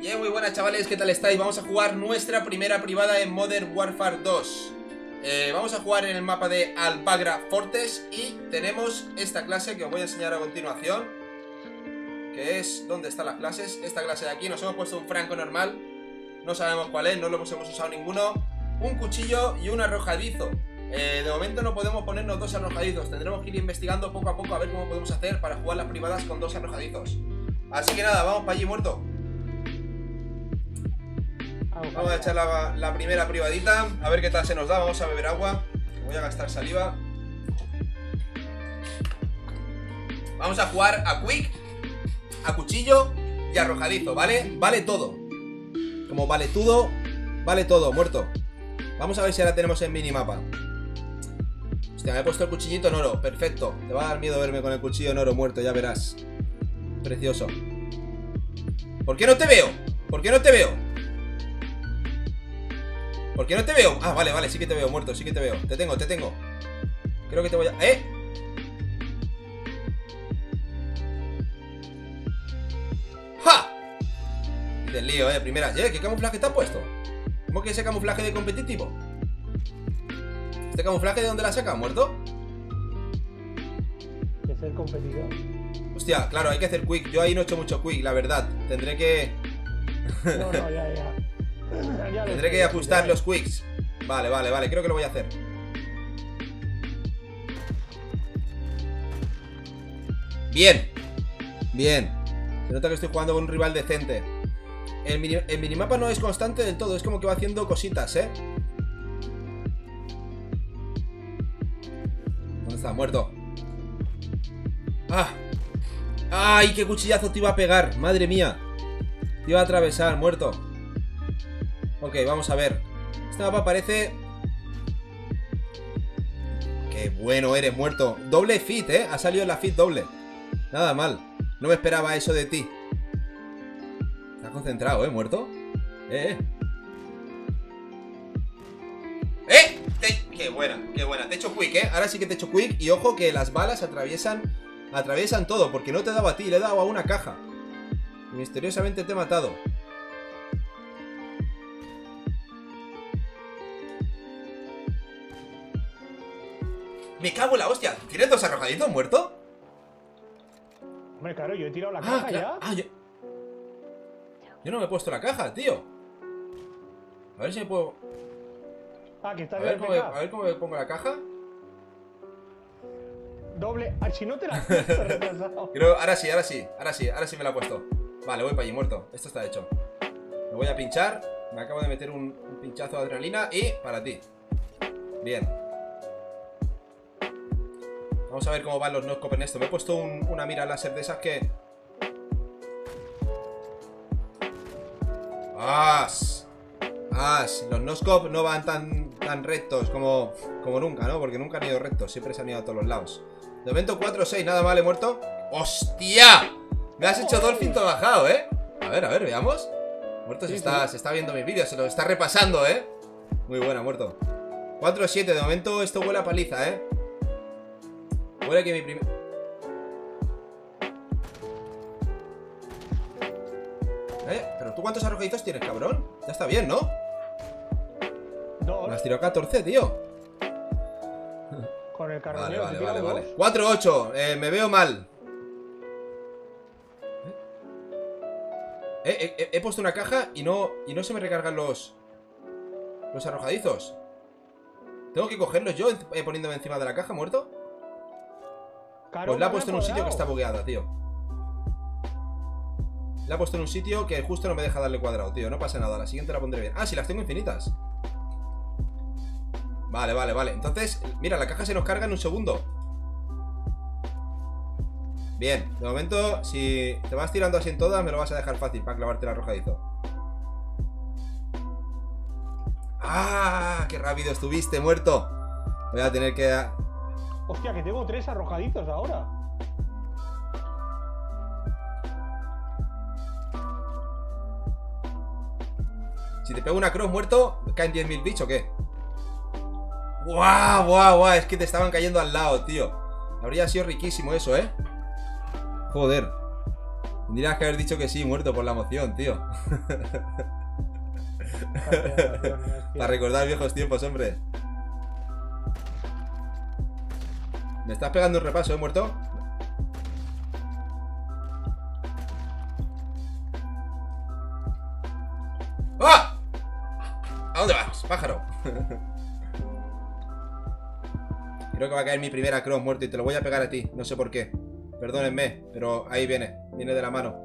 Bien, muy buenas chavales, ¿qué tal estáis? Vamos a jugar nuestra primera privada en Modern Warfare 2 eh, Vamos a jugar en el mapa de Alpagra Fortes Y tenemos esta clase que os voy a enseñar a continuación Que es... ¿Dónde están las clases? Esta clase de aquí, nos hemos puesto un franco normal No sabemos cuál es, no lo hemos usado ninguno. Un cuchillo y un arrojadizo. Eh, de momento no podemos ponernos dos arrojadizos Tendremos que ir investigando poco a poco a ver cómo podemos hacer para jugar las privadas con dos arrojadizos. Así que nada, vamos para allí muerto Vamos a echar la, primera privadita A ver qué tal se nos da, vamos a beber agua. Voy a gastar saliva. Vamos a jugar a Quick A Cuchillo y Arrojadizo, ¿vale? Vale todo. Como vale todo, vale todo, muerto. Vamos a ver si ahora tenemos el minimapa. Hostia, me he puesto el cuchillito en oro Perfecto, te va a dar miedo verme con el cuchillo en oro muerto, ya verás. Precioso. ¿Por qué no te veo? ¿Por qué no te veo? ¿Por qué no te veo? Ah, vale, vale, sí que te veo, muerto, sí que te veo Te tengo, te tengo Creo que te voy a... ¡Eh! ¡Ja! Del lío, eh, primera ¿Eh? ¿Qué camuflaje te ha puesto? ¿Cómo que ese camuflaje de competitivo? ¿Este camuflaje de dónde la saca, muerto? De ser competidor Hostia, claro, hay que hacer quick Yo ahí no he hecho mucho quick, la verdad Tendré que... no, no, ya, ya Tendré que ajustar los quicks. Vale, vale, vale, creo que lo voy a hacer. Bien. Bien. Se nota que estoy jugando con un rival decente. El, minimapa no es constante del todo, es como que va haciendo cositas, ¿eh? ¿Dónde está? Muerto. ¡Ah! ¡Ay, qué cuchillazo te iba a pegar! ¡Madre mía! Te iba a atravesar, muerto. Ok, vamos a ver Este mapa parece... Qué bueno eres, muerto Doble fit, ¿eh? Ha salido la fit doble Nada mal No me esperaba eso de ti Está concentrado, ¿eh? Muerto Eh, eh ¡Eh! ¡Qué buena! ¡Qué buena! Te he hecho quick, ¿eh? Ahora sí que te he hecho quick Y ojo que las balas atraviesan Atraviesan todo Porque no te he dado a ti Le he dado a una caja misteriosamente te he matado Me cago en la hostia. ¿Tienes dos arrojaditos muertos? Hombre, claro, yo he tirado la ah, caja ya. Ah, yo... yo no me he puesto la caja, tío. A ver si me puedo... Ah, que está a ver, cómo a ver cómo me pongo la caja. Doble. Ah, si no te la Creo, ahora sí, ahora sí, ahora sí, ahora sí me la he puesto. Vale, voy para allí, muerto. Esto está hecho. Me voy a pinchar. Me acabo de meter un pinchazo de adrenalina y para ti. Bien. Vamos a ver cómo van los noscop en esto. Me he puesto una mira láser de esas que... ¡As! ¡As! Los noscop no van tan, tan rectos como, como nunca, ¿no? Porque nunca han ido rectos. Siempre se han ido a todos los lados. De momento 4 6, nada mal, he muerto. ¡Hostia! Me has hecho Dolphin todo bajado, ¿eh? A ver, a ver, veamos. Muerto se, está, se está viendo mis vídeos, se lo está repasando, ¿eh? Muy buena, muerto. 4-7, de momento esto huele a paliza, ¿eh? Huele que mi primer... ¿Eh? ¿Pero tú cuántos arrojaditos tienes, cabrón? Ya está bien, ¿no? No. Me has tirado 14, tío. Con el carro. Vale, vale, vale, vale. 4-8. Eh, me veo mal. Eh, he puesto una caja y no, y no se me recargan los... Los arrojadizos. ¿Tengo que cogerlos yo poniéndome encima de la caja, muerto? Pues la ha puesto en un sitio que está bugueada, tío. La ha puesto en un sitio que justo no me deja darle cuadrado, tío. No pasa nada, la siguiente la pondré bien. Ah, sí, las tengo infinitas. Vale, vale, vale. Entonces, mira, la caja se nos carga en un segundo. Bien, de momento, si te vas tirando así en todas, me lo vas a dejar fácil para clavarte el arrojadizo. ¡Ah! ¡Qué rápido estuviste, muerto! Voy a tener que Hostia, que tengo tres arrojaditos ahora. Si te pego una cross muerto, ¿caen 10.000 bits o qué? ¡Guau, guau, guau! Es que te estaban cayendo al lado, tío. Habría sido riquísimo eso, ¿eh? Joder. Tendrías que haber dicho que sí, muerto por la emoción, tío. Para recordar viejos tiempos, hombre. Me estás pegando un repaso, ¿eh, muerto? ¡Ah! ¿A dónde vas, pájaro? Creo que va a caer mi primera cross muerto y te lo voy a pegar a ti. No sé por qué. Perdónenme, pero ahí viene. Viene de la mano.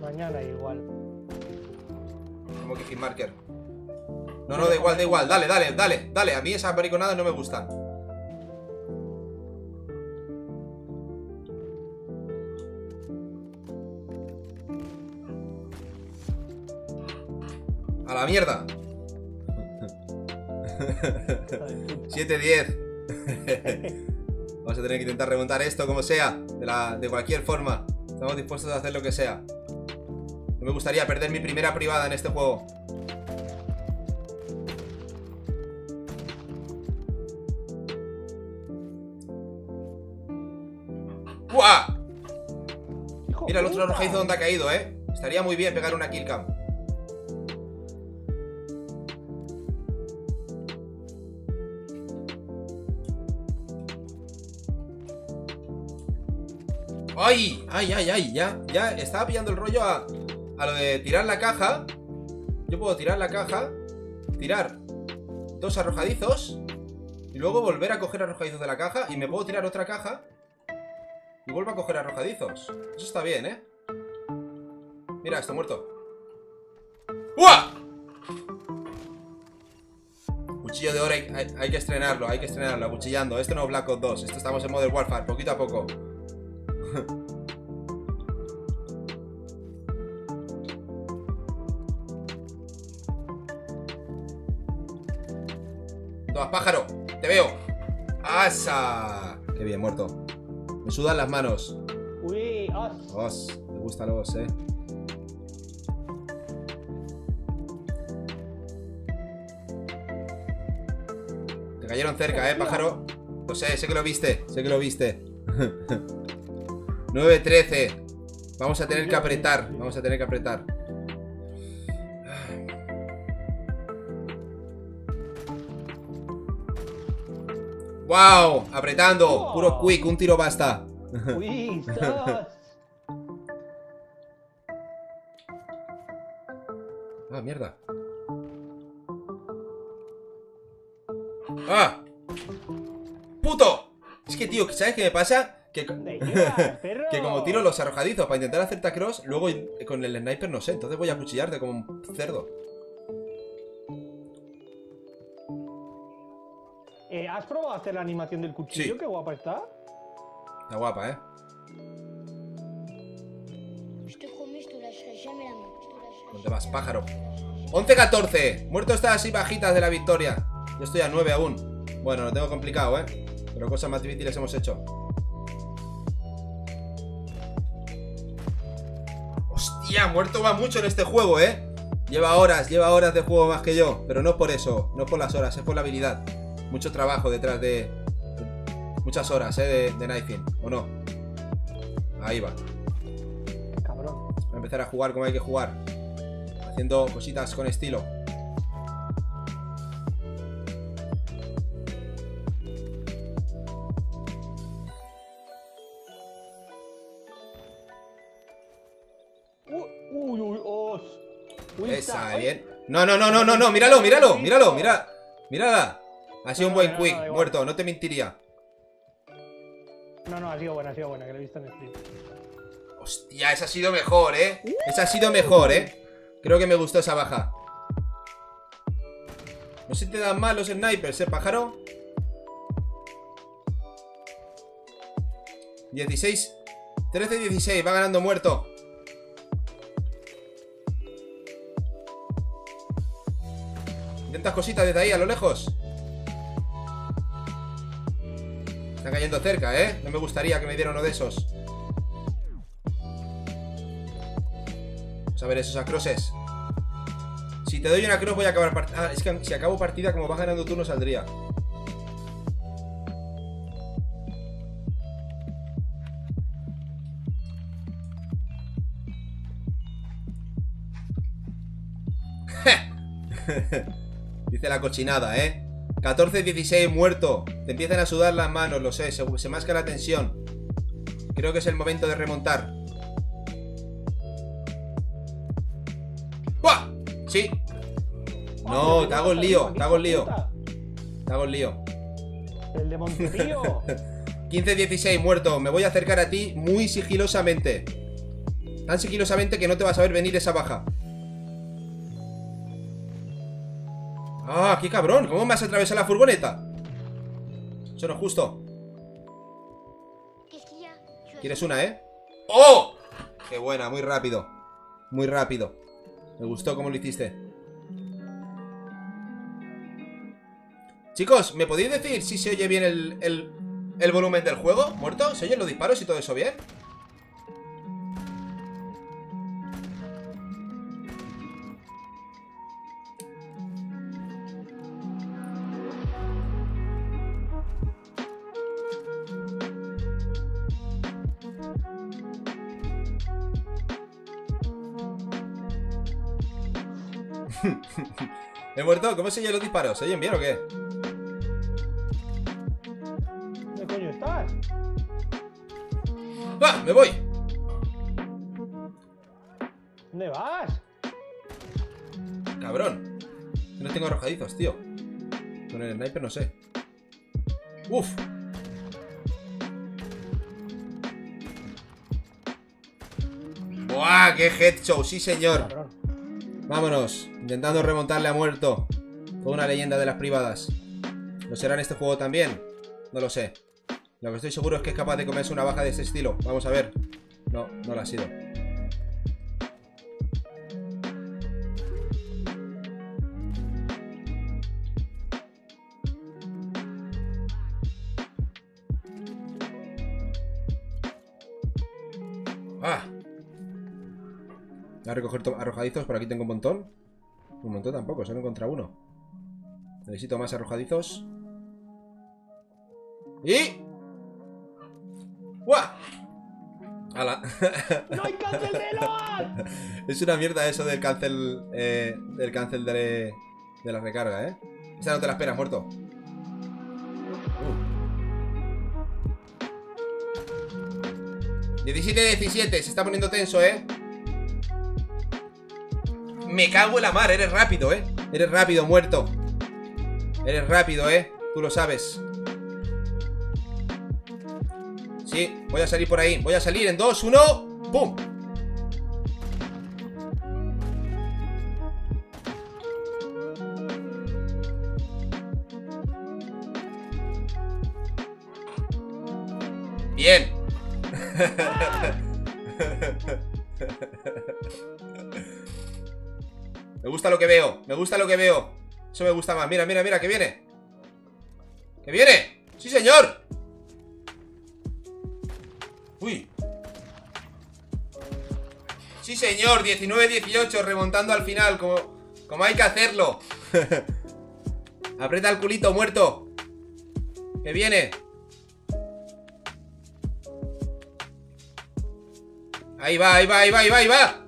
Mañana igual. Como que hitmarker. No, no, da igual, da igual. Dale, dale, dale, dale. A mí esas mariconadas no me gustan. A la mierda. 7-10. Vamos a tener que intentar remontar esto como sea. De, la, de cualquier forma. Estamos dispuestos a hacer lo que sea. No me gustaría perder mi primera privada en este juego. ¡Buah! Mira el otro arrojadizo donde ha caído, ¿eh? Estaría muy bien pegar una killcam. ¡Ay! ¡Ay, ay, ay! Ya, ya estaba pillando el rollo a, a lo de tirar la caja. Yo puedo tirar la caja, tirar dos arrojadizos y luego volver a coger arrojadizos de la caja y me puedo tirar otra caja y vuelvo a coger arrojadizos. Eso está bien, ¿eh? Mira, está muerto. ¡Uah! Cuchillo de oro hay, que estrenarlo, hay que estrenarlo, acuchillando. Este no es Black Ops 2, esto estamos en Modern Warfare, poquito a poco. Toma, pájaro, te veo. ¡Asa! Qué bien, muerto. Me sudan las manos. Uy, os. Os, me gusta los, eh. Te cayeron cerca, eh, pájaro. Lo sé, sé que lo viste, sé que lo viste. 9-13. Vamos a tener que apretar, vamos a tener que apretar. ¡Wow! Apretando. Puro quick, un tiro basta. Ah, mierda. ¡Ah! ¡Puto! Es que, tío, ¿sabes qué me pasa? Que, que como tiro los arrojadizos para intentar hacer cross, luego con el sniper no sé, entonces voy a cuchillarte como un cerdo. ¿Has probado hacer la animación del cuchillo? Sí. Qué guapa está. Está guapa, ¿eh? Je te promets, je te lâcherai jamais la main. Je te lâcherai ¿Dónde vas, pájaro? main. 11-14. Muerto está así bajitas de la victoria. Yo estoy a 9 aún. Bueno, lo tengo complicado, ¿eh? Pero cosas más difíciles hemos hecho. Hostia, muerto va mucho en este juego, ¿eh? Lleva horas, lleva horas de juego más que yo. Pero no por eso, no por las horas, es por la habilidad. Mucho trabajo detrás de... Muchas horas, ¿eh? De, de knifing, ¿o no? Ahí va. Cabrón. Voy a empezar a jugar como hay que jugar. Haciendo cositas con estilo. Uy, uy, uy, os. Uy, Esa, está- bien. No, no, no, no, no, no, míralo, míralo, míralo, mira. Mírala. Ha sido un buen no, quick, muerto, no te mentiría. No, no, ha sido buena, ha sido buena, que lo he visto en stream. Hostia, esa ha sido mejor, ¿eh? Esa ha sido mejor, ¿eh? Creo que me gustó esa baja. No se te dan mal los snipers, ¿eh, pájaro? 16 13-16, va ganando muerto Intentas cositas desde ahí, a lo lejos Están cayendo cerca, ¿eh? No me gustaría que me diera uno de esos Vamos a ver esos acroses Si te doy una cross voy a acabar partida Ah, es que si acabo partida como vas ganando tú no saldría Dice la cochinada, ¿eh? 14-16 muerto. Te empiezan a sudar las manos, lo sé. Se, se masca la tensión. Creo que es el momento de remontar. ¡Buah! Sí. No, te hago el lío, te hago el lío. Te hago el lío. El de Monterío. 15-16 muerto. Me voy a acercar a ti muy sigilosamente. Tan sigilosamente que no te vas a ver venir esa baja. ¡Ah, qué cabrón! ¿Cómo me has atravesado la furgoneta? Eso no es justo. ¿Quieres una, eh? ¡Oh! ¡Qué buena! Muy rápido. Muy rápido. Me gustó cómo lo hiciste. Chicos, ¿me podéis decir si se oye bien el, el, el volumen del juego? ¿Muerto? ¿Se oyen los disparos y todo eso bien? ¿He muerto? ¿Cómo se oyen los disparos? ¿Se oyen bien o qué? ¿Dónde coño estás? ¡Va! ¡Me voy! ¿Dónde vas? Cabrón. No tengo arrojadizos, tío. Con el sniper no sé. Uf. ¡Buah! ¡Qué head show! Sí, señor. Vámonos. Intentando remontarle a muerto. Toda una leyenda de las privadas. ¿Lo será en este juego también? No lo sé. Lo que estoy seguro es que es capaz de comerse una baja de este estilo. Vamos a ver. No, no lo ha sido. ¡Ah! Voy a recoger arrojadizos, por aquí tengo un montón. Un montón tampoco, solo encontrado uno. Necesito más arrojadizos. ¡Y! ¡Guau! ¡Hala! ¡No hay cáncer de es una mierda eso del cancel. eh, del cancel de, de la recarga, ¿eh? Esa no te la esperas, muerto. Uh. 17-17, se está poniendo tenso, ¿eh? Me cago en la mar, eres rápido, ¿eh? Eres rápido, muerto. Eres rápido, ¿eh? Tú lo sabes. Sí, voy a salir por ahí. Voy a salir en 2, 1. ¡Pum! Bien. Me gusta lo que veo. Me gusta lo que veo. Eso me gusta más. Mira, mira, mira, que viene. ¡Que viene! ¡Sí, señor! Uy. Sí, señor. 19-18, remontando al final, como, como hay que hacerlo. Aprieta el culito, muerto. Que viene. Ahí va, ahí va, ahí va, ahí va, ahí va.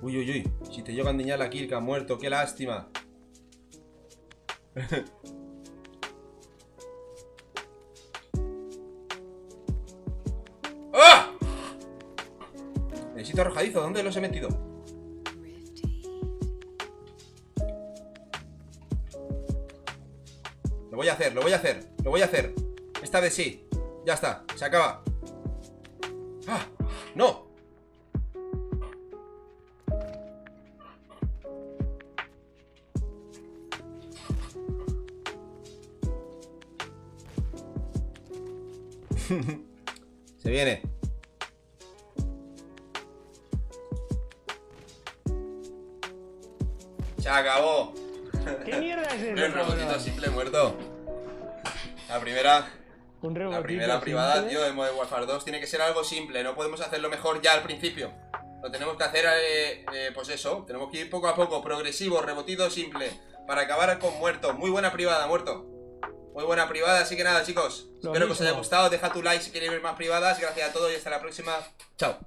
Uy, uy, uy. Si te llegan a niñar la Kirka, muerto, qué lástima. ¡Ah! Necesito arrojadizo, ¿dónde los he metido? Lo voy a hacer, lo voy a hacer, lo voy a hacer. Esta vez sí. Ya está, se acaba. ¡Ah! ¡No! Viene. Se acabó. ¿Qué mierda es Un rebotito simple muerto. La primera, Un la primera privada, simple. tío, de Modern Warfare 2 tiene que ser algo simple. No podemos hacerlo mejor ya al principio. Lo tenemos que hacer, eh, eh, pues eso. Tenemos que ir poco a poco, progresivo, rebotito simple. Para acabar con muerto. Muy buena privada, muerto. Muy buena privada, así que nada, chicos. Lo Espero que os haya gustado. Deja tu like si queréis ver más privadas. Gracias a todos y hasta la próxima. Chao.